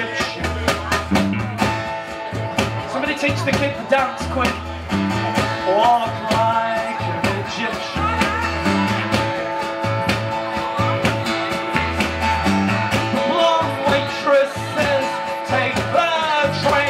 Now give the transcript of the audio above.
redemption. Somebody teach the kid to dance quick. Walk like an Egyptian. Long waitresses take the train.